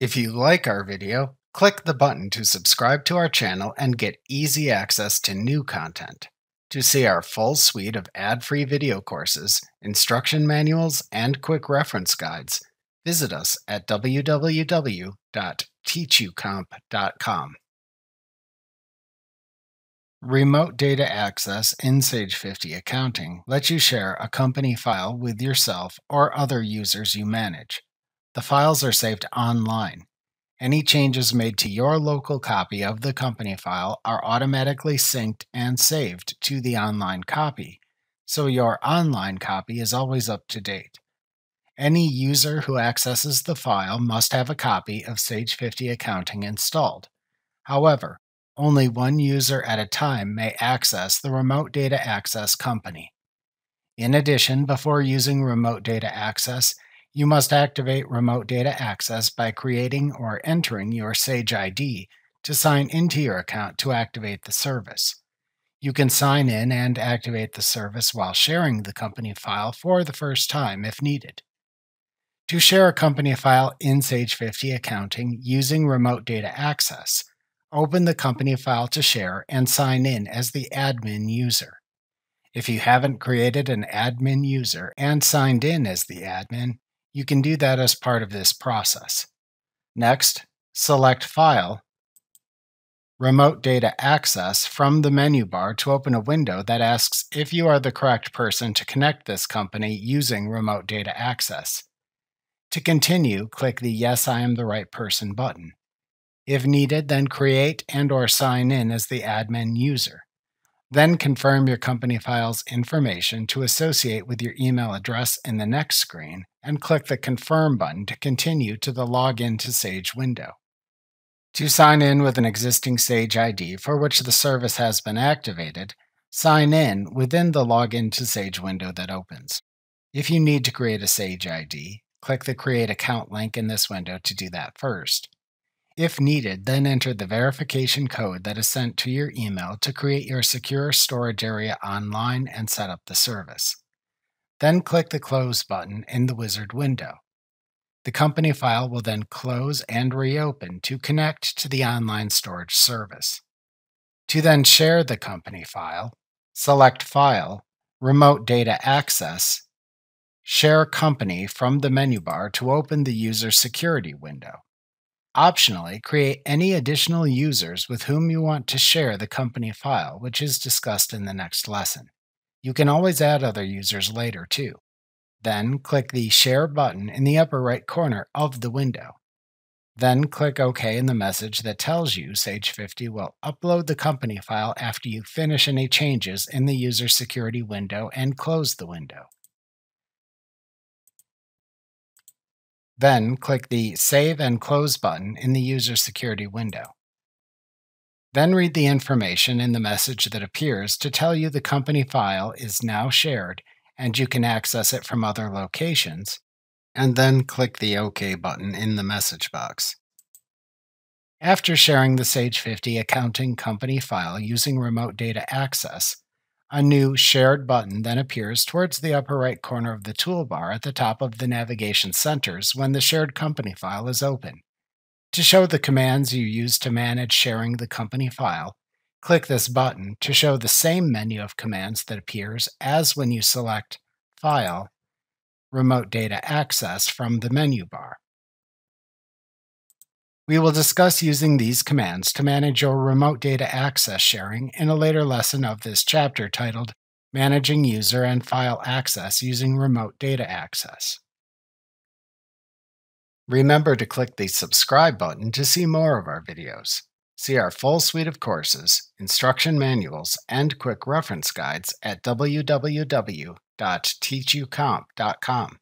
If you like our video, click the button to subscribe to our channel and get easy access to new content. To see our full suite of ad-free video courses, instruction manuals, and quick reference guides, visit us at www.teachucomp.com. Remote data access in Sage 50 Accounting lets you share a company file with yourself or other users you manage. The files are saved online. Any changes made to your local copy of the company file are automatically synced and saved to the online copy, so your online copy is always up to date. Any user who accesses the file must have a copy of Sage 50 Accounting installed. However, only one user at a time may access the Remote Data Access company. In addition, before using Remote Data Access, you must activate Remote Data Access by creating or entering your Sage ID to sign into your account to activate the service. You can sign in and activate the service while sharing the company file for the first time if needed. To share a company file in Sage 50 Accounting using Remote Data Access, open the company file to share and sign in as the admin user. If you haven't created an admin user and signed in as the admin, you can do that as part of this process. Next, select File, Remote Data Access from the menu bar to open a window that asks if you are the correct person to connect this company using Remote Data Access. To continue, click the Yes, I am the right person button. If needed, then create and or sign in as the admin user. Then confirm your company file's information to associate with your email address in the next screen and click the Confirm button to continue to the Login to Sage window. To sign in with an existing Sage ID for which the service has been activated, sign in within the Login to Sage window that opens. If you need to create a Sage ID, click the Create Account link in this window to do that first. If needed, then enter the verification code that is sent to your email to create your secure storage area online and set up the service. Then click the Close button in the wizard window. The company file will then close and reopen to connect to the online storage service. To then share the company file, select File, Remote Data Access, Share Company from the menu bar to open the User Security window. Optionally, create any additional users with whom you want to share the company file, which is discussed in the next lesson. You can always add other users later, too. Then click the Share button in the upper right corner of the window. Then click OK in the message that tells you Sage 50 will upload the company file after you finish any changes in the user security window and close the window. Then click the Save and Close button in the User Security window. Then read the information in the message that appears to tell you the company file is now shared and you can access it from other locations, and then click the OK button in the message box. After sharing the Sage 50 accounting company file using remote data access, a new Shared button then appears towards the upper right corner of the toolbar at the top of the navigation centers when the shared company file is open. To show the commands you use to manage sharing the company file, click this button to show the same menu of commands that appears as when you select File, Remote Data Access from the menu bar. We will discuss using these commands to manage your remote data access sharing in a later lesson of this chapter titled Managing User and File Access Using Remote Data Access. Remember to click the subscribe button to see more of our videos. See our full suite of courses, instruction manuals, and quick reference guides at www.teachucomp.com.